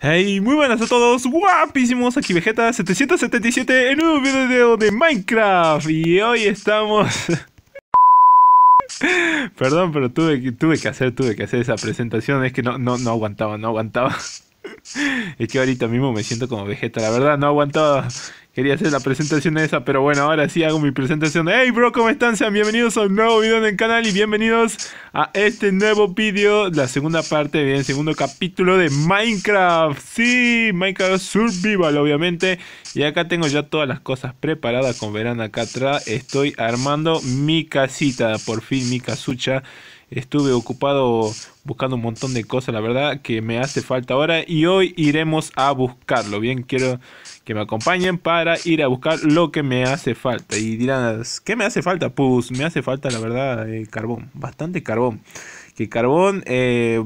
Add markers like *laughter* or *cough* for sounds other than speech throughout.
Hey, muy buenas a todos, guapísimos, aquí Vegeta 777 en un video de Minecraft y hoy estamos... *laughs* Perdón, pero tuve, tuve que hacer, tuve que hacer esa presentación, es que no, no, no aguantaba, no aguantaba. *laughs* Es que ahorita mismo me siento como Vegeta, la verdad, no aguantaba quería hacer la presentación de esa, pero bueno, ahora sí hago mi presentación. Hey bro, ¿cómo están? Sean bienvenidos a un nuevo video en el canal y bienvenidos a este nuevo video, la segunda parte, bien, segundo capítulo de Minecraft. Sí, Minecraft Survival, obviamente. Y acá tengo ya todas las cosas preparadas, como verán acá atrás, estoy armando mi casita, por fin mi casucha. Estuve ocupado buscando un montón de cosas, la verdad, que me hace falta ahora. Y hoy iremos a buscarlo. Bien, quiero que me acompañen para ir a buscar lo que me hace falta. Y dirán, ¿qué me hace falta? Pues me hace falta, la verdad, eh, carbón. Bastante carbón. Que carbón, eh,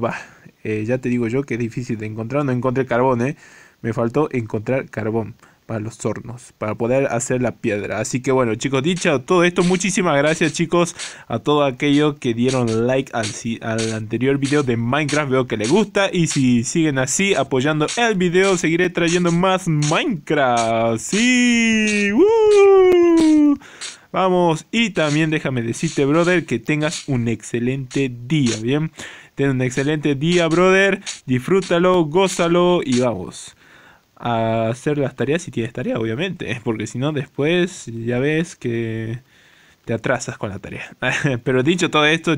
eh, ya te digo yo que es difícil de encontrar. No encontré carbón, eh. Me faltó encontrar carbón para los hornos, para poder hacer la piedra. Así que bueno, chicos, dicho todo esto, muchísimas gracias, chicos, a todos aquellos que dieron like al, al anterior video de Minecraft. Veo que les gusta y si siguen así apoyando el video, seguiré trayendo más Minecraft. Sí, Vamos, y también déjame decirte, brother, que tengas un excelente día, ¿bien? Ten un excelente día, brother. Disfrútalo, gózalo y vamos a hacer las tareas si tienes tarea, obviamente, *laughs* porque si no después ya ves que te atrasas con la tarea. *laughs* Pero dicho todo esto,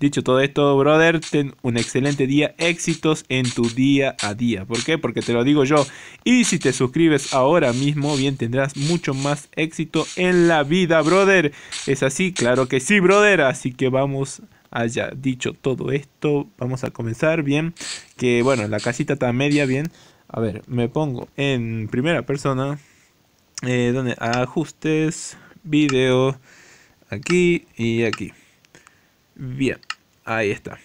dicho todo esto, brother, ten un excelente día, éxitos en tu día a día. ¿Por qué? Porque te lo digo yo. Y si te suscribes ahora mismo, bien tendrás mucho más éxito en la vida, brother. ¿Es así? Claro que sí, brother. Así que vamos allá. Dicho todo esto, vamos a comenzar bien. Que bueno, la casita está media bien. A ver, me pongo en primera persona. Eh, donde ajustes, video, aquí y aquí. Bien, ahí está.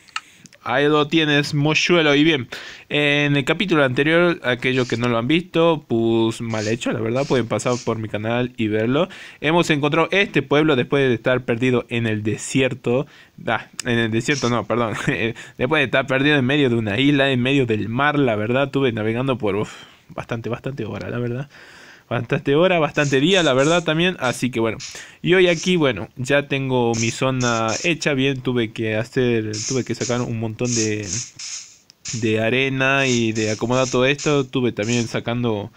Ahí lo tienes, mochuelo. Y bien, en el capítulo anterior, aquellos que no lo han visto, pues mal hecho, la verdad, pueden pasar por mi canal y verlo. Hemos encontrado este pueblo después de estar perdido en el desierto. Ah, en el desierto no, perdón. *laughs* después de estar perdido en medio de una isla, en medio del mar, la verdad, estuve navegando por bastante, bastante hora, la verdad bastante hora, bastante día, la verdad también. Así que bueno, y hoy aquí, bueno, ya tengo mi zona hecha bien. Tuve que hacer, tuve que sacar un montón de, de arena y de acomodar todo esto. Tuve también sacando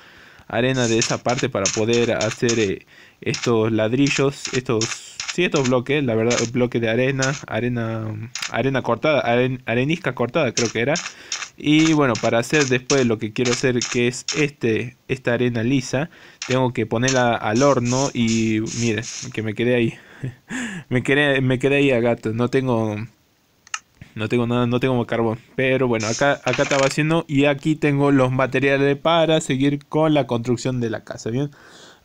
arena de esa parte para poder hacer eh, estos ladrillos, estos, sí, estos bloques, la verdad, bloque de arena, arena, arena cortada, arenisca cortada creo que era. Y bueno, para hacer después lo que quiero hacer, que es este, esta arena lisa, tengo que ponerla al horno y mire, que me quedé ahí. *laughs* me quedé, me quedé ahí a gato, no tengo no tengo nada, no tengo carbón. Pero bueno, acá, acá estaba haciendo y aquí tengo los materiales para seguir con la construcción de la casa, ¿bien?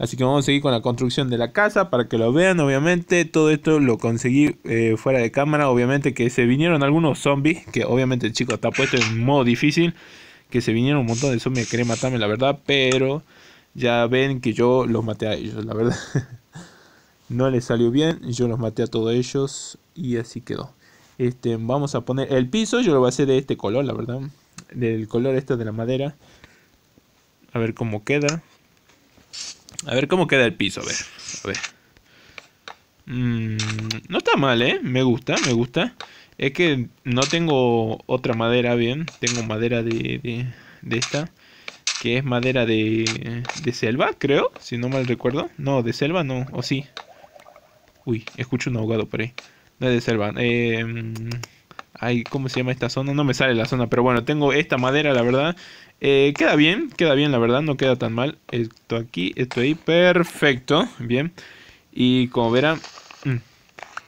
Así que vamos a seguir con la construcción de la casa para que lo vean, obviamente. Todo esto lo conseguí eh, fuera de cámara, obviamente que se vinieron algunos zombies, que obviamente el chico está puesto en modo difícil, que se vinieron un montón de zombies que querían matarme, la verdad, pero ya ven que yo los maté a ellos, la verdad. *laughs* no les salió bien, yo los maté a todos ellos y así quedó. Este, vamos a poner el piso, yo lo voy a hacer de este color, la verdad, del color este de la madera. A ver cómo queda. A ver cómo queda el piso, a ver. A ver. Mm, no está mal, ¿eh? Me gusta, me gusta. Es que no tengo otra madera bien. Tengo madera de, de, de esta. Que es madera de, de selva, creo. Si no mal recuerdo. No, de selva no. O sí. Uy, escucho un ahogado por ahí. No es de selva. Eh, ay, ¿cómo se llama esta zona? No me sale la zona. Pero bueno, tengo esta madera, la verdad. Eh, queda bien, queda bien la verdad, no queda tan mal. Esto aquí, esto ahí, perfecto, bien. Y como verán, mm,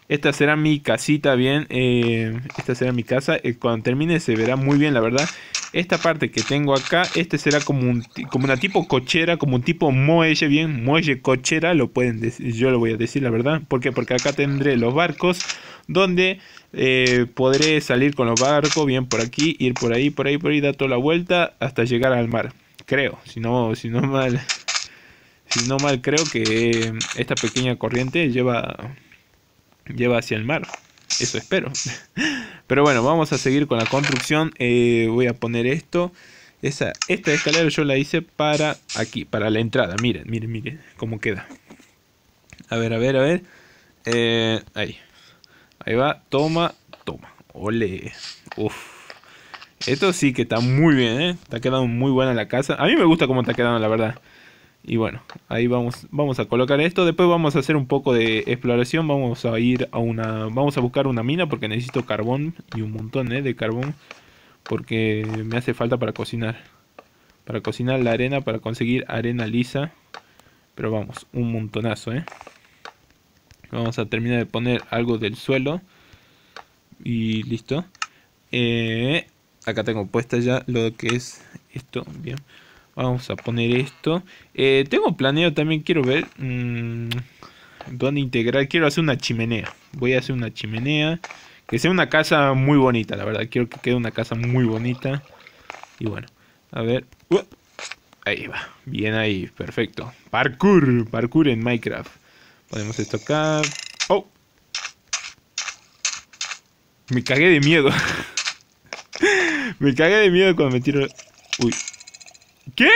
esta será mi casita, bien. Eh, esta será mi casa. Eh, cuando termine se verá muy bien, la verdad. Esta parte que tengo acá, este será como, un, como una tipo cochera, como un tipo muelle, bien, muelle cochera, lo pueden decir, yo lo voy a decir la verdad. ¿Por qué? Porque acá tendré los barcos donde eh, podré salir con los barcos, bien por aquí, ir por ahí, por ahí, por ahí, dar toda la vuelta hasta llegar al mar. Creo, si no, si no mal, si no mal creo que esta pequeña corriente lleva, lleva hacia el mar. Eso espero. *laughs* Pero bueno, vamos a seguir con la construcción. Eh, voy a poner esto. Esa, esta escalera yo la hice para aquí, para la entrada. Miren, miren, miren cómo queda. A ver, a ver, a ver. Eh, ahí. Ahí va. Toma, toma. Ole. Uf. Esto sí que está muy bien, ¿eh? Está quedando muy buena la casa. A mí me gusta cómo está quedando, la verdad. Y bueno, ahí vamos, vamos a colocar esto. Después vamos a hacer un poco de exploración. Vamos a ir a una... Vamos a buscar una mina porque necesito carbón. Y un montón, ¿eh? De carbón. Porque me hace falta para cocinar. Para cocinar la arena, para conseguir arena lisa. Pero vamos, un montonazo, ¿eh? Vamos a terminar de poner algo del suelo. Y listo. Eh, acá tengo puesta ya lo que es esto. Bien. Vamos a poner esto. Eh, tengo planeado también, quiero ver... Mmm, dónde integrar. Quiero hacer una chimenea. Voy a hacer una chimenea. Que sea una casa muy bonita, la verdad. Quiero que quede una casa muy bonita. Y bueno, a ver. Uh, ahí va. Bien ahí, perfecto. Parkour, parkour en Minecraft. Ponemos esto acá. ¡Oh! Me cagué de miedo. me cagué de miedo cuando me tiro... Uy. ¿Qué?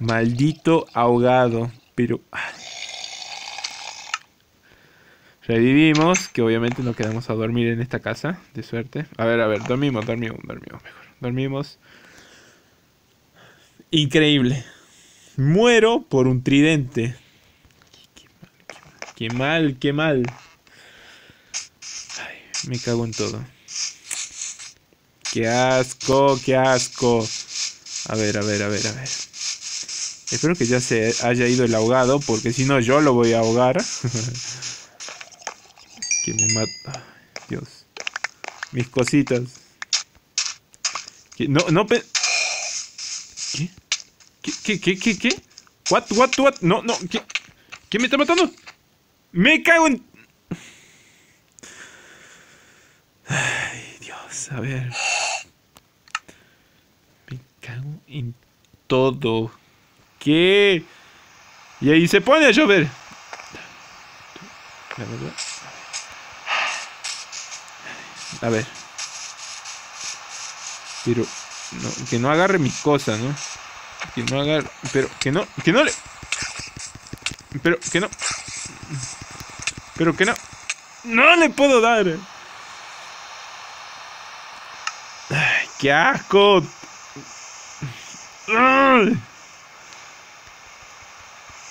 Maldito ahogado. Pero... Revivimos, que obviamente no quedamos a dormir en esta casa, de suerte. A ver, a ver, dormimos, dormimos, dormimos. Dormimos. Increíble. Muero por un tridente. Qué mal, qué mal. Ay, me cago en todo. Qué asco, qué asco. A ver, a ver, a ver, a ver. Espero que ya se haya ido el ahogado, porque si no yo lo voy a ahogar. *laughs* que me mata. Dios. Mis cositas. no, no ¿Qué? ¿Qué, qué, qué, qué, What, what, what? No, no, ¿qué? ¿Qué me está matando? Me cago en... Ay, Dios, a ver. Me cago en todo. ¿Qué? Y ahí se pone a llover. A ver. Pero no, que no agarre mis cosas, ¿no? Que no agarre. Pero que no. Que no le. Pero que no. Pero que no. No le puedo dar. Ay, ¡Qué asco!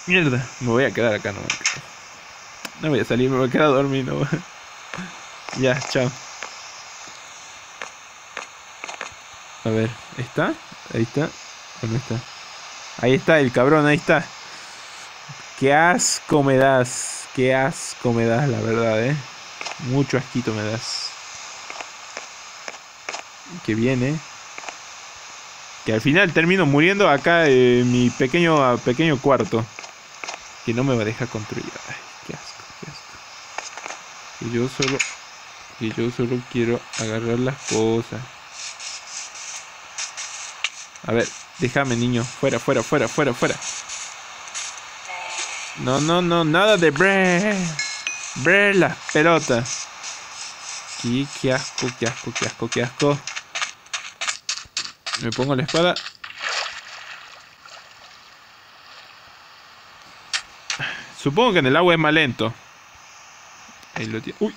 Mierda, me voy a quedar acá, no. No voy a salir, me voy a quedar dormido. ya, chao. A ver, ¿está? Ahí está. Ahí está el cabrón, ahí está. Qué asco me das. Qué asco me das, la verdad, eh. Mucho asquito me das. Que viene. Que al final termino muriendo acá en mi pequeño, pequeño cuarto. Que no me va a dejar construir. Ay, qué asco, qué asco. Que yo solo. Que yo solo quiero agarrar las cosas. A ver, déjame, niño. Fuera, fuera, fuera, fuera, fuera. No, no, no, nada de bre. Bre la pelota. Qué, qué asco, qué asco, qué asco, qué asco. Me pongo la espada. Supongo que en el agua es más lento. Ahí lo tiene. Uy.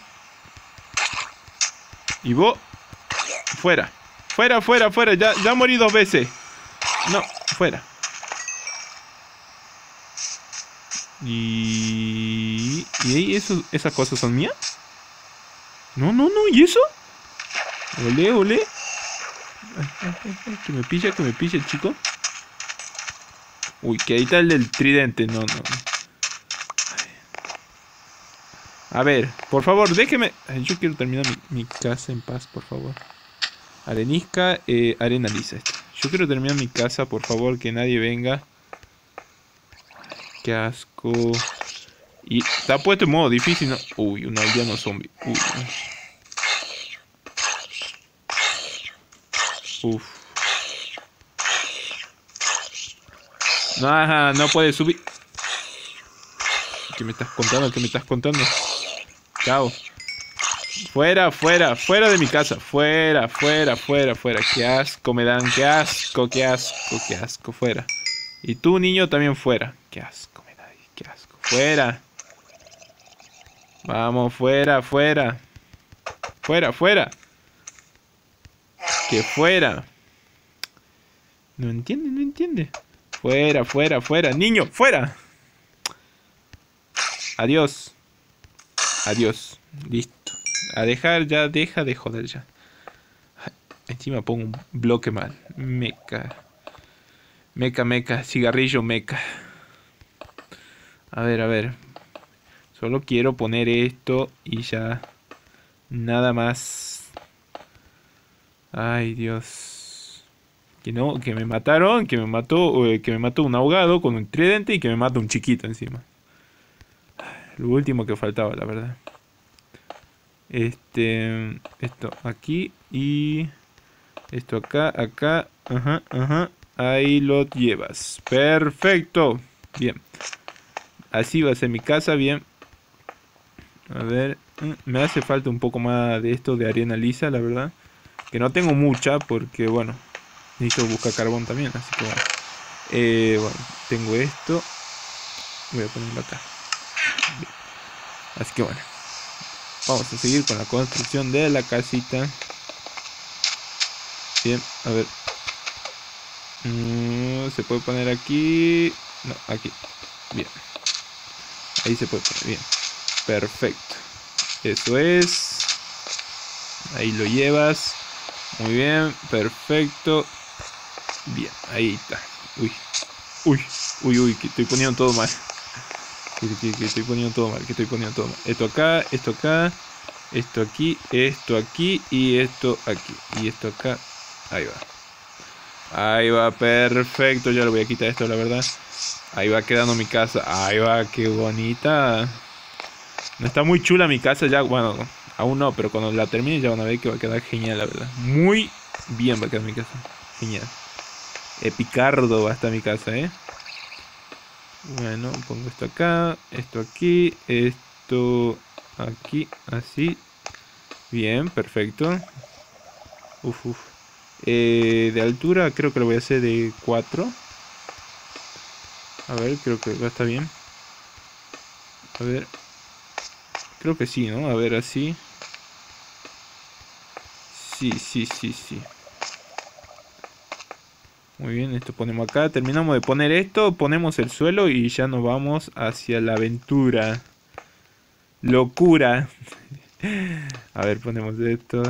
Y vos. Fuera. Fuera, fuera, fuera. Ya, ya morí dos veces. No, fuera. Y... ¿Y eso, esas cosas son mías? No, no, no. ¿Y eso? Olé, olé. que me pilla, que me pilla el chico. Uy, que ahí está el del tridente. No, no. A ver, por favor, déjeme. Yo quiero terminar mi casa en paz, por favor. Arenisca, eh, arena lisa. Yo quiero terminar mi casa, por favor, que nadie venga. Qué asco. Y está puesto en modo difícil, ¿no? Uy, un aldeano zombie. Uy. Uf. No, no puede subir. ¿Qué me estás contando? ¿Qué me estás contando? Chao. Fuera, fuera, fuera de mi casa. Fuera, fuera, fuera, fuera. Qué asco me dan, qué asco, qué asco, qué asco, fuera. Y tú, niño, también fuera. Qué asco me da, qué asco. Fuera. Vamos, fuera, fuera. Fuera, fuera. Que fuera. No entiende, no entiende. Fuera, fuera, fuera. Niño, fuera. Adiós. Adiós. Listo. A dejar ya, deja de joder ya. Encima pongo un bloque mal. Meca. Meca, meca. Cigarrillo, meca. A ver, a ver. Solo quiero poner esto y ya. Nada más. Ay, Dios. Que no, que me mataron, que me mató, eh, que me mató un ahogado con un tridente y que me mata un chiquito encima. Lo último que faltaba, la verdad. Este, esto aquí y esto acá, acá, ajá, ajá. Ahí lo llevas. Perfecto. Bien. Así va a ser mi casa, bien. A ver, mm, me hace falta un poco más de esto de arena lisa, la verdad. Que no tengo mucha porque, bueno, necesito buscar carbón también, así que bueno. Eh, bueno, tengo esto. Voy a ponerlo acá. Así que bueno. Vamos a seguir con la construcción de la casita. Bien, a ver. Mm, se puede poner aquí. No, aquí. Bien. Ahí se puede poner. Bien. Perfecto. Eso es. Ahí lo llevas. Muy bien. Perfecto. Bien. Ahí está. Uy. Uy. Uy, uy. Que estoy poniendo todo mal. Que, estoy poniendo todo mal, que estoy poniendo todo mal. Esto acá, esto acá, esto aquí, esto aquí y esto aquí. Y esto acá. Ahí va. Ahí va, perfecto. Ya lo voy a quitar esto, la verdad. Ahí va quedando mi casa. Ahí va, qué bonita. No está muy chula mi casa ya. Bueno, aún no, pero cuando la termine ya van a ver que va a quedar genial, la verdad. Muy bien va a quedar mi casa. Genial. Epicardo va a estar mi casa, ¿eh? Bueno, pongo esto acá, esto aquí, esto aquí, así. Bien, perfecto. Uf, uf. Eh, de altura creo que lo voy a hacer de 4. A ver, creo que va a estar bien. A ver. Creo que sí, ¿no? A ver, así. Sí, sí, sí, sí. Muy bien, esto ponemos acá. Terminamos de poner esto, ponemos el suelo y ya nos vamos hacia la aventura. Locura. *laughs* A ver, ponemos esto.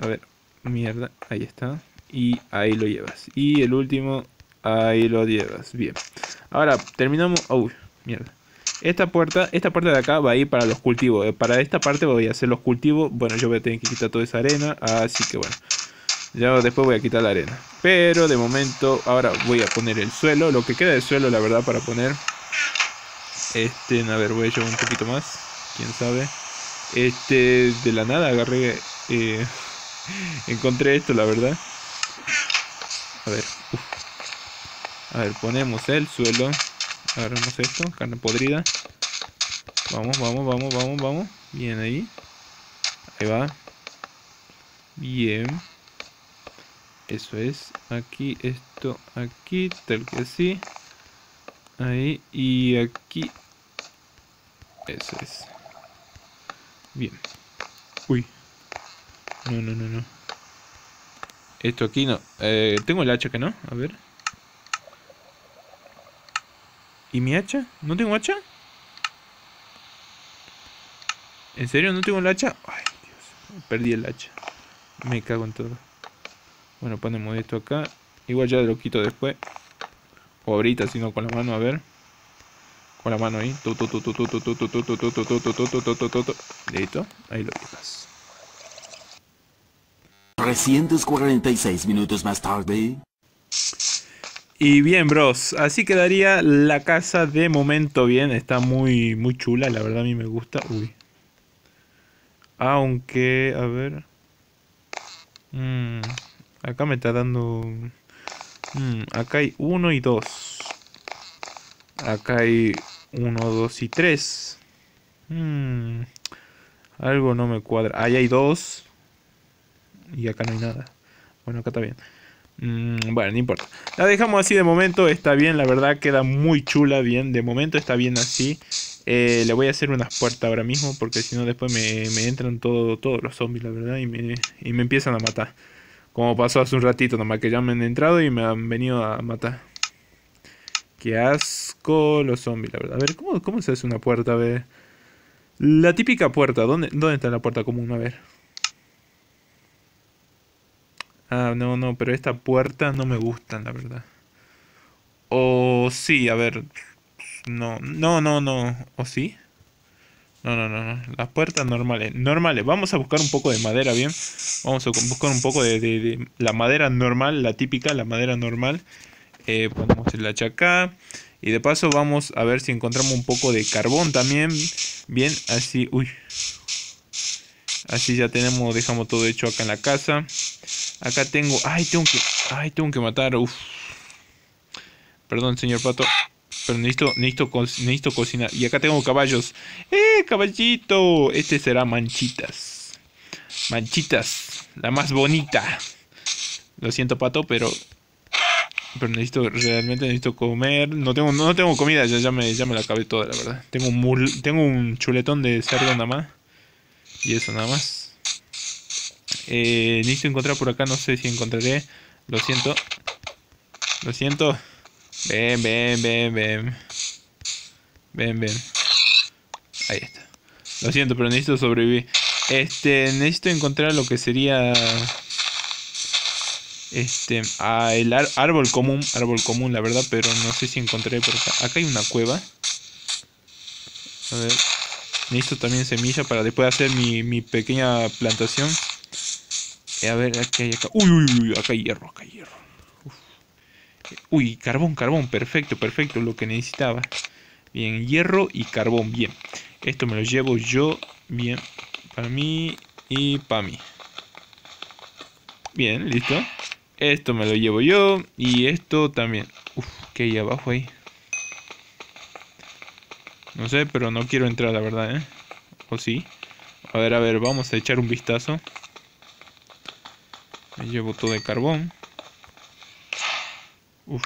A ver, mierda, ahí está. Y ahí lo llevas. Y el último, ahí lo llevas. Bien. Ahora, terminamos... Uy, mierda. Esta puerta, esta puerta de acá va a ir para los cultivos. Eh, para esta parte voy a hacer los cultivos. Bueno, yo voy a tener que quitar toda esa arena. Así que bueno. Ya después voy a quitar la arena. Pero de momento ahora voy a poner el suelo. Lo que queda de suelo, la verdad, para poner. Este, a ver, voy a llevar un poquito más. Quién sabe. Este, de la nada agarré. Eh, *laughs* encontré esto, la verdad. A ver. A ver, ponemos el suelo. Agarramos esto, carne podrida. Vamos, vamos, vamos, vamos, vamos. Bien ahí. Ahí va. Bien. Eso es. Aquí, esto, aquí, tal que así. Ahí y aquí. Eso es. Bien. Uy. No, no, no, no. Esto aquí no. Eh, Tengo el hacha que no. A ver. ¿Y mi hacha? ¿No tengo hacha? ¿En serio no tengo el hacha? Ay, Dios. Perdí el hacha. Me cago en todo. Bueno, ponemos esto acá. Igual ya lo quito después. O ahorita, sino con la mano, a ver. Con la mano ahí. Listo. Ahí lo dejas. 346 minutos más tarde. Y bien, bros. Así quedaría la casa de momento bien. Está muy, muy chula. La verdad a mí me gusta. Uy. Aunque, a ver. Mmm. Acá me está dando... Mm, acá hay 1 y 2. Acá hay 1, 2 y 3. Mm, Algo no me cuadra. Ahí hay dos. Y acá no hay nada. Bueno, acá está bien. Mm, bueno, no importa. La dejamos así de momento. Está bien, la verdad queda muy chula. Bien, de momento está bien así. Eh, le voy a hacer unas puertas ahora mismo. Porque si no, después me, entran todo, todos los zombies, la verdad. Y me, y me empiezan a matar. Como pasó hace un ratito, nomás que ya me han entrado y me han venido a matar. Qué asco los zombies, la verdad. A ver, ¿cómo, se hace una puerta? A ver. La típica puerta. ¿Dónde, ¿Dónde está la puerta común? A ver. Ah, no, no, pero esta puerta no me gustan, la verdad. O sí, a ver. No, no, no, no. ¿O sí? No, no, no, no. Las puertas normales. Normales. Vamos a buscar un poco de madera, ¿bien? Vamos a buscar un poco de, la madera normal, la típica, la madera normal. Eh, ponemos el hacha acá. Y de paso vamos a ver si encontramos un poco de carbón también. Bien, así, uy. Así ya tenemos, dejamos todo hecho acá en la casa. Acá tengo, ay, tengo que, ay, tengo que matar, uff. Perdón, señor pato. Pero necesito, necesito, necesito cocinar. Y acá tengo caballos. ¡Eh, caballito! Este será Manchitas. Manchitas. La más bonita. Lo siento, pato, pero... Pero necesito, realmente necesito comer. No tengo, no tengo comida, ya, ya, me, ya me la acabé toda, la verdad. Tengo un, tengo un chuletón de cerdo nada más. Y eso nada más. Eh, necesito encontrar por acá, no sé si encontraré. Lo siento. Lo siento. Ven, ven, ven, ven. Ven, ven. Ahí está. Lo siento, pero necesito sobrevivir. Este, necesito encontrar lo que sería... Este, ah, el árbol común, árbol común, la verdad, pero no sé si encontraré por acá. Acá hay una cueva. A ver. Necesito también semilla para después hacer mi, mi pequeña plantación. A ver, aquí hay acá. Uy, uy, uy, acá hay hierro, acá hay hierro. Uy, carbón, carbón, perfecto, perfecto, lo que necesitaba. Bien, hierro y carbón, bien. Esto me lo llevo yo, bien, para mí y para mí. Bien, listo. Esto me lo llevo yo y esto también. Uf, ¿qué hay abajo ahí? No sé, pero no quiero entrar, la verdad, ¿eh? ¿O sí? A ver, a ver, vamos a echar un vistazo. Me llevo todo de carbón. Uf.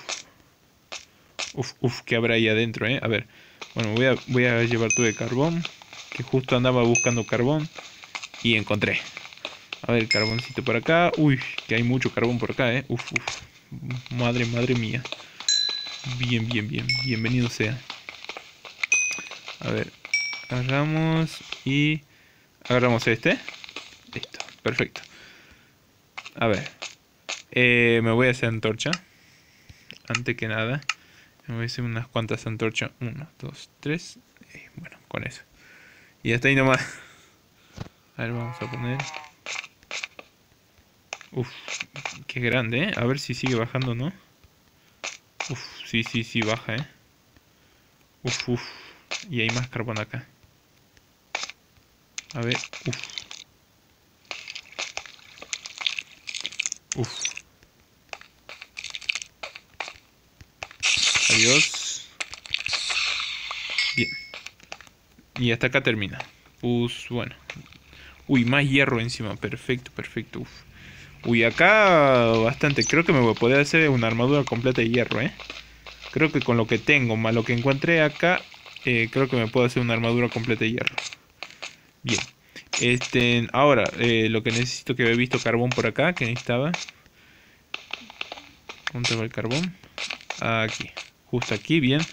Uf, uf, ¿qué habrá ahí adentro, eh? A ver. Bueno, voy a, voy a llevar todo de carbón. Que justo andaba buscando carbón. Y encontré. A ver, carboncito por acá. Uy, que hay mucho carbón por acá, eh. Uf, uf. Madre, madre mía. Bien, bien, bien. Bienvenido sea. A ver. Agarramos y... Agarramos este. Listo, perfecto. A ver. Eh, me voy a hacer antorcha antes que nada, me voy a hacer unas cuantas antorchas. Uno, dos, tres. bueno, con eso. Y hasta ahí nomás. A ver, vamos a poner. Uf, qué grande, ¿eh? A ver si sigue bajando, ¿no? Uf, sí, sí, sí, baja, ¿eh? Uf, uf. Y hay más carbón acá. A ver, uf. Uf. Adiós. Bien. Y hasta acá termina. Pues bueno. Uy, más hierro encima. Perfecto, perfecto. Uy, acá bastante. Creo que me voy a poder hacer una armadura completa de hierro, ¿eh? Creo que con lo que tengo, más lo que encontré acá, eh, creo que me puedo hacer una armadura completa de hierro. Bien. Este, ahora, eh, lo que necesito que había visto carbón por acá, que necesitaba. ¿Dónde va el carbón? Aquí justo aquí, bien.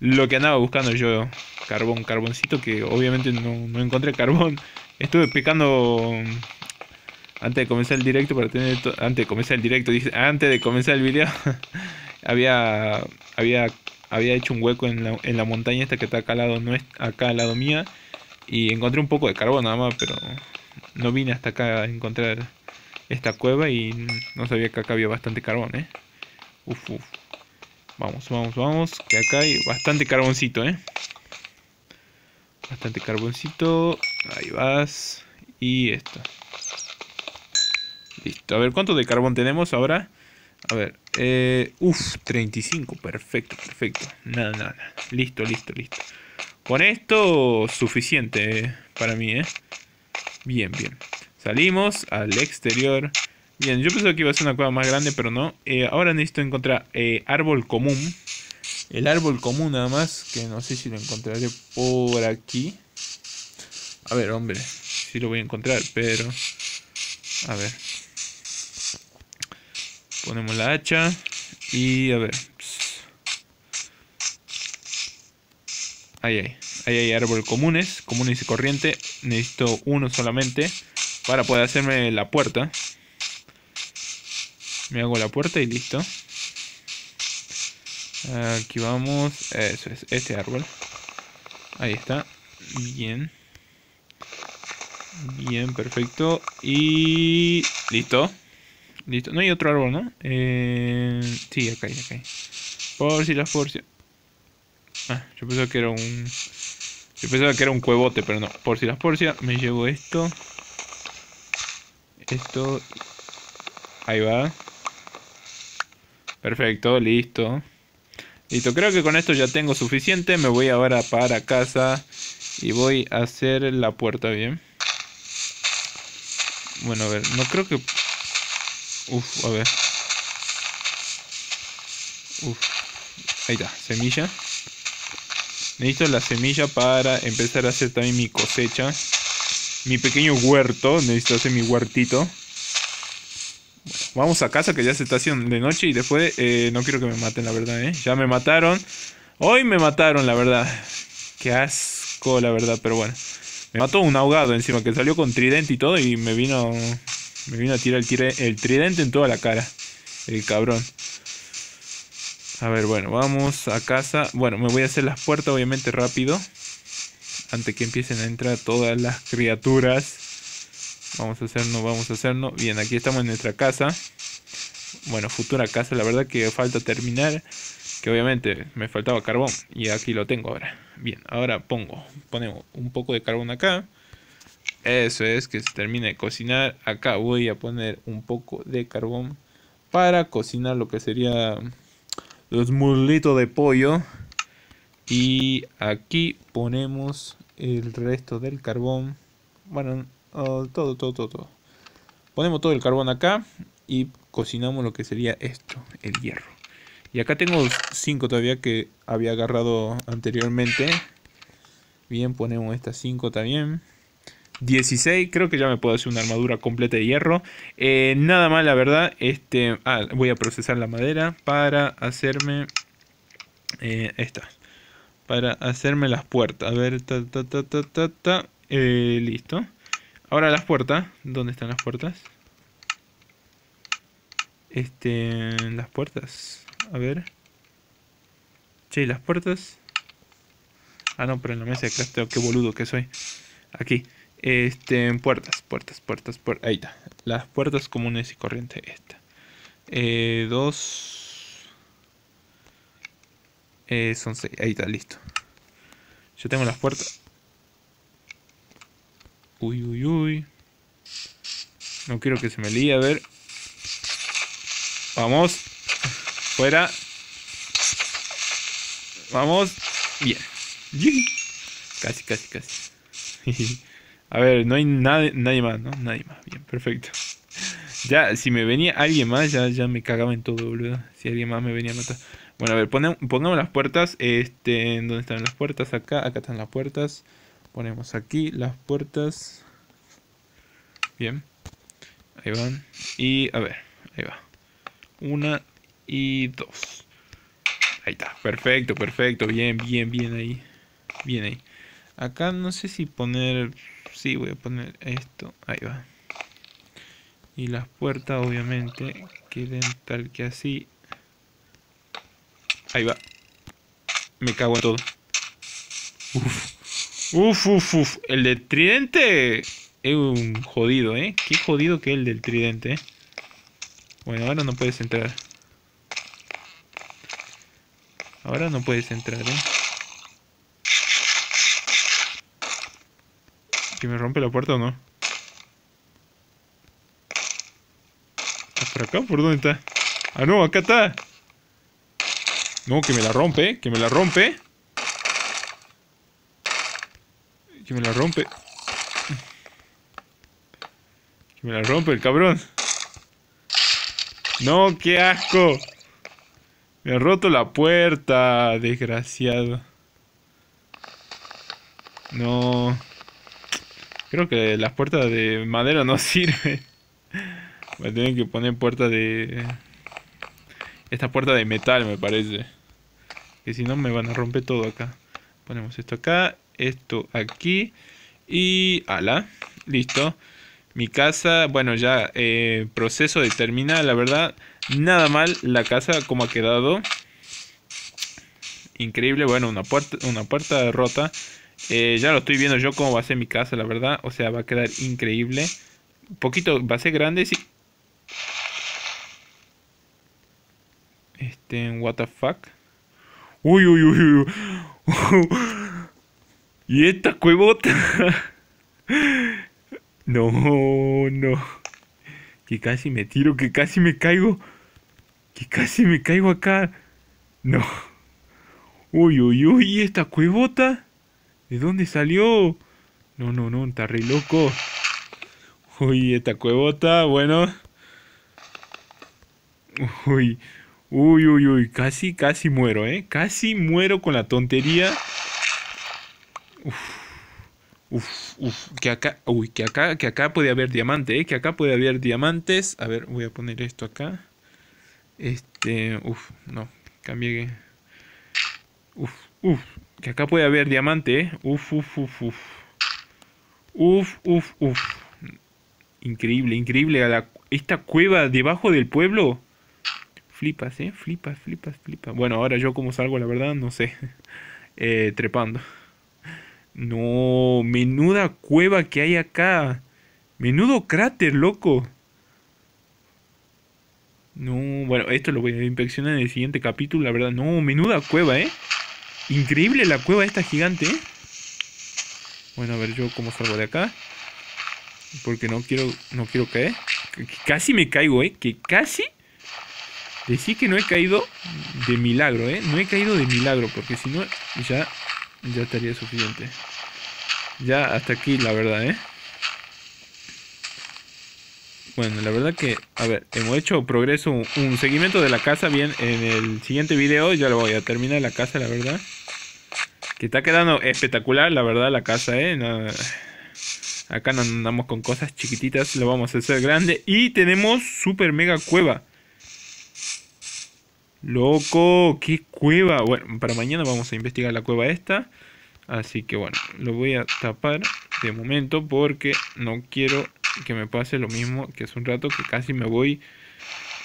Lo que andaba buscando yo, carbón, carboncito, que obviamente no, encontré carbón. Estuve picando mm, antes de comenzar el directo para tener antes de comenzar el directo, dice, antes de comenzar el video, *laughs* había había había hecho un hueco en la, en la montaña esta que está acá al lado no acá al lado mía y encontré un poco de carbón nada más, pero no vine hasta acá a encontrar esta cueva y no sabía que acá había bastante carbón, eh. Uf, uf. Vamos, vamos, vamos. Que acá hay bastante carboncito, ¿eh? Bastante carboncito. Ahí vas. Y esto. Listo. A ver, ¿cuánto de carbón tenemos ahora? A ver. Eh, uf, 35. Perfecto, perfecto. Nada, nada. Listo, listo, listo. Con esto, suficiente para mí, ¿eh? Bien, bien. Salimos al exterior. Bien, yo pensaba que iba a ser una cueva más grande, pero no. Eh, ahora necesito encontrar eh, árbol común. El árbol común nada más, que no sé si lo encontraré por aquí. A ver, hombre, si lo voy a encontrar, pero... A ver. Ponemos la hacha y a ver. Ahí hay. Ahí hay árbol comunes, comunes y corriente. Necesito uno solamente para poder hacerme la puerta. Me hago la puerta y listo. Aquí vamos. Eso es, este árbol. Ahí está. Bien. Bien, perfecto. Y... Listo. Listo. No hay otro árbol, ¿no? Eh... Sí, acá hay, acá hay. Por si las por. Ah, yo pensaba que era un... Yo pensaba que era un cuevote, pero no. Por si las por si me llevo esto. Esto... Ahí va. Perfecto, listo. Listo, creo que con esto ya tengo suficiente. Me voy ahora para casa y voy a hacer la puerta bien. Bueno, a ver, no creo que... Uf, a ver. Uf. Ahí está, semilla. Necesito la semilla para empezar a hacer también mi cosecha. Mi pequeño huerto. Necesito hacer mi huertito. Vamos a casa que ya se está haciendo de noche y después eh, no quiero que me maten, la verdad, ¿eh? Ya me mataron. Hoy me mataron, la verdad. Qué asco, la verdad, pero bueno. Me mató un ahogado encima que salió con tridente y todo y me vino me vino a tirar el, el tridente en toda la cara. El cabrón. A ver, bueno, vamos a casa. Bueno, me voy a hacer las puertas obviamente rápido. Antes que empiecen a entrar todas las criaturas. Vamos a hacernos, vamos a hacernos. Bien, aquí estamos en nuestra casa. Bueno, futura casa. La verdad que falta terminar. Que obviamente me faltaba carbón. Y aquí lo tengo ahora. Bien, ahora pongo. Ponemos un poco de carbón acá. Eso es, que se termine de cocinar. Acá voy a poner un poco de carbón. Para cocinar lo que sería los muslitos de pollo. Y aquí ponemos el resto del carbón. Bueno, oh, todo, todo, todo, todo. Ponemos todo el carbón acá y cocinamos lo que sería esto, el hierro. Y acá tengo 5 todavía que había agarrado anteriormente. Bien, ponemos estas 5 también. 16, creo que ya me puedo hacer una armadura completa de hierro. Eh, nada más, la verdad. Este, ah, voy a procesar la madera para hacerme eh, esta. Para hacerme las puertas. A ver, ta, ta, ta, ta, ta, ta. Eh, listo. Ahora las puertas. ¿Dónde están las puertas? Este, las puertas. A ver. Che, las puertas. Ah, no, pero en la mesa de crafteo, qué boludo que soy. Aquí. Este, puertas, puertas, puertas, puertas. Ahí está. Las puertas comunes y corriente. Esta. Eh, dos. Eh, son seis. Ahí está, listo. Yo tengo las puertas. Uy, uy, uy. No quiero que se me líe. A ver. Vamos. Fuera. Vamos. Bien. Casi, casi, casi. *laughs* A ver, no hay nadie, nadie más, ¿no? Nadie más. Bien, perfecto. Ya, si me venía alguien más, ya, ya me cagaba en todo, boludo. Si alguien más me venía a matar. Bueno, a ver, pongamos las puertas. Este, ¿dónde están las puertas? Acá, acá están las puertas. Ponemos aquí las puertas. Bien. Ahí van. Y, a ver, ahí va. Una y dos. Ahí está. Perfecto, perfecto. Bien, bien, bien ahí. Bien ahí. Acá no sé si poner Sí, voy a poner esto. Ahí va. Y las puertas obviamente queden tal que así. Ahí va. Me cago en todo. Uf. Uf, uf, uf. El del tridente es un jodido, ¿eh? Qué jodido que el del tridente, ¿eh? Bueno, ahora no puedes entrar. Ahora no puedes entrar, ¿eh? ¿Que me rompe la puerta o no? ¿Por acá? ¿Por dónde está? Ah, no, acá está. No, que me la rompe, que me la rompe. Que me la rompe. Me la rompe el cabrón. No, qué asco. Me ha roto la puerta, desgraciado. No. Creo que las puertas de madera no *laughs* sirven. Voy a que poner puerta de... Esta puerta de metal me parece. Que si no me van a romper todo acá. Ponemos esto acá, esto aquí. Y... ala, listo. Mi casa, bueno ya, eh, proceso de terminar, la verdad. Nada mal la casa como ha quedado. Increíble, bueno, una puerta, una puerta rota. Eh, ya lo estoy viendo yo cómo va a ser mi casa, la verdad. O sea, va a quedar increíble. Un poquito, va a ser grande, sí. Este, what the fuck. Uy, uy, uy, uy. Y esta cuevota. *laughs* no, no. Que casi me tiro, que casi me caigo. Que casi me caigo acá. No. Uy, uy, uy, ¿y esta cuevota? ¿De dónde salió? No, no, no, está re loco. Uy, esta cuevota, bueno. Uy, uy, uy, uy, casi, casi muero, ¿eh? Casi muero con la tontería. Uf, uf, uf, que acá, uy, que acá, que acá puede haber diamante, ¿eh? Que acá puede haber diamantes. A ver, voy a poner esto acá. Este, uf, no, cambié. Uf, uf, que acá puede haber diamante, ¿eh? Uf, uf, uf, uf. Uf, uf, uf. Increíble, increíble. esta cueva debajo del pueblo. Flipas, ¿eh? Flipas, flipas, flipas. Bueno, ahora yo como salgo, la verdad, no sé. *laughs* Eh, trepando. No, menuda cueva que hay acá. Menudo cráter, loco. No, bueno, esto lo voy a inspeccionar en el siguiente capítulo, la verdad. No, menuda cueva, ¿eh? Increíble la cueva esta gigante, ¿eh? Bueno, a ver yo cómo salgo de acá. Porque no quiero, no quiero caer. casi me caigo, ¿eh? Que casi... Decir que no he caído de milagro, ¿eh? No he caído de milagro, porque si no, ya, ya estaría suficiente. Ya hasta aquí, la verdad, ¿eh? Bueno, la verdad que, a ver, hemos hecho progreso, un, seguimiento de la casa bien en el siguiente video. Ya lo voy a terminar la casa, la verdad. Que está quedando espectacular, la verdad, la casa, ¿eh? acá no andamos con cosas chiquititas, lo vamos a hacer grande. Y tenemos super mega cueva. Loco, qué cueva. Bueno, para mañana vamos a investigar la cueva esta. Así que bueno, lo voy a tapar de momento porque no quiero que me pase lo mismo que hace un rato que casi me voy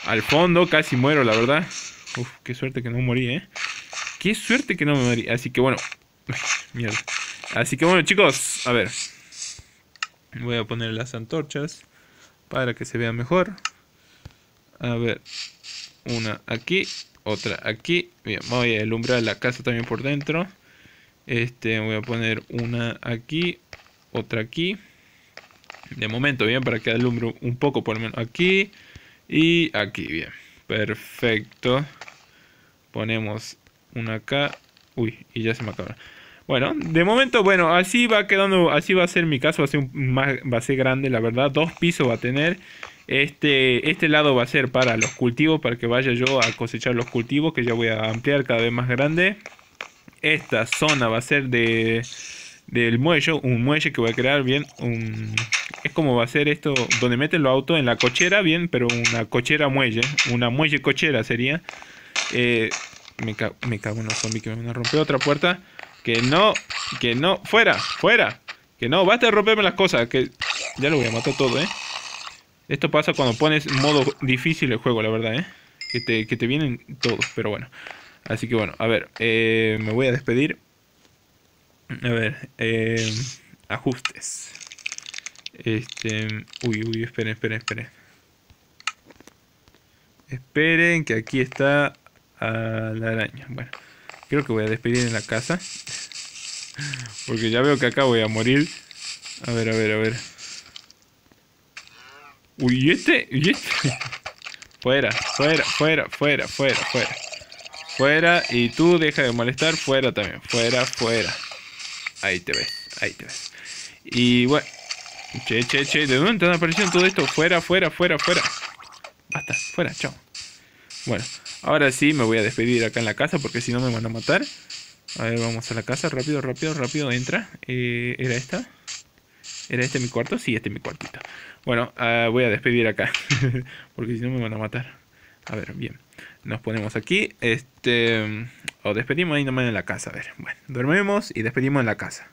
al fondo, casi muero, la verdad. Uf, qué suerte que no morí, ¿eh? Qué suerte que no me morí. Así que bueno, mierda. Así que bueno, chicos, a ver. Voy a poner las antorchas para que se vea mejor. A ver, una aquí, otra aquí. Bien, voy a alumbrar la casa también por dentro. Este, voy a poner una aquí, otra aquí. De momento, bien, para que alumbre un poco por lo menos aquí y aquí, bien. Perfecto. Ponemos una acá. Uy, y ya se me acaba. Bueno, de momento, bueno, así va quedando, así va a ser mi caso, va a ser, más, va a ser grande, la verdad. Dos pisos va a tener. Este, este lado va a ser para los cultivos, para que vaya yo a cosechar los cultivos, que ya voy a ampliar cada vez más grande. Esta zona va a ser de del muelle, un muelle que voy a crear bien, un, es como va a ser esto, donde meten los autos en la cochera, bien, pero una cochera muelle, una muelle cochera sería. Eh, me, me cago en los zombies que me van a romper otra puerta. Que no, que no, fuera, fuera. Que no, basta de romperme las cosas, que ya lo voy a matar todo, ¿eh? Esto pasa cuando pones modo difícil el juego, la verdad, ¿eh? Que te, que te vienen todos, pero bueno. Así que bueno, a ver, eh, me voy a despedir. A ver, eh, ajustes. Este, uy, uy, esperen, esperen, esperen. Esperen que aquí está la araña. Bueno, creo que voy a despedir en la casa. *laughs* Porque ya veo que acá voy a morir. A ver, a ver, a ver. Uy, ¿y este? ¿Y este? fuera, fuera, fuera, fuera, fuera, fuera. Fuera, y tú deja de molestar, fuera también. Fuera, fuera. Ahí te ves, ahí te ves. Y bueno, Che, che, che, ¿de dónde están apareciendo todo esto? Fuera, fuera, fuera, fuera. Basta, fuera, chao. Bueno, ahora sí me voy a despedir acá en la casa porque si no me van a matar. A ver, vamos a la casa, rápido, rápido, rápido, entra. Eh, ¿Era esta? ¿Era este mi cuarto? Sí, este es mi cuartito. Bueno, uh, voy a despedir acá. *laughs* porque si no me van a matar. A ver, bien. Nos ponemos aquí. Este. O despedimos ahí nomás en la casa. A ver. Bueno, dormimos y despedimos en la casa.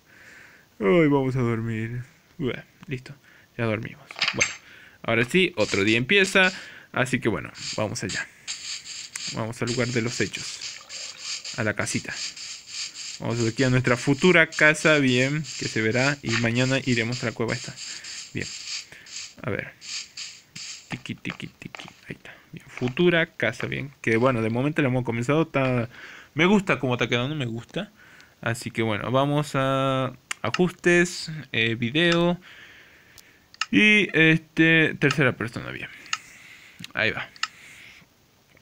Hoy vamos a dormir. Bueno, listo. Ya dormimos. Bueno, ahora sí, otro día empieza. Así que bueno, vamos allá. Vamos al lugar de los hechos. A la casita. Vamos aquí a nuestra futura casa, bien, que se verá. Y mañana iremos a la cueva esta. Bien. A ver. Tiki, tiki, tiki. Ahí está. Bien. Futura casa, bien. Que bueno, de momento lo hemos comenzado. Está... Me gusta cómo está quedando, me gusta. Así que bueno, vamos a ajustes, eh, video. Y este, tercera persona, bien. Ahí va.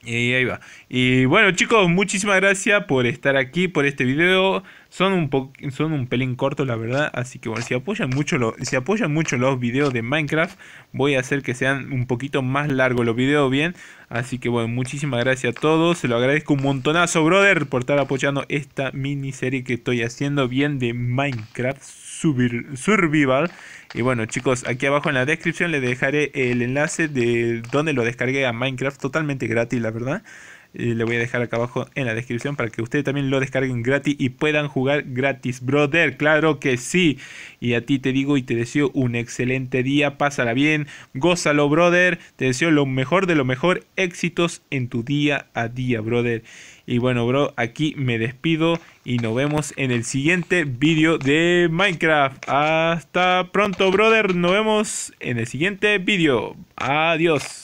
Y ahí va. Y bueno chicos, muchísimas gracias por estar aquí, por este video. Son un, po son un pelín corto la verdad. Así que bueno, si apoyan, mucho lo si apoyan mucho los videos de Minecraft, voy a hacer que sean un poquito más largos los videos, bien. Así que bueno, muchísimas gracias a todos. Se lo agradezco un montonazo, brother, por estar apoyando esta miniserie que estoy haciendo bien de Minecraft Survival. Y bueno chicos, aquí abajo en la descripción les dejaré el enlace de donde lo descargué a Minecraft totalmente gratis, la verdad. Le voy a dejar acá abajo en la descripción para que ustedes también lo descarguen gratis y puedan jugar gratis, brother. Claro que sí. Y a ti te digo y te deseo un excelente día. Pásala bien, gózalo, brother. Te deseo lo mejor de lo mejor. Éxitos en tu día a día, brother. Y bueno, bro, aquí me despido y nos vemos en el siguiente vídeo de Minecraft. Hasta pronto, brother. Nos vemos en el siguiente vídeo. Adiós.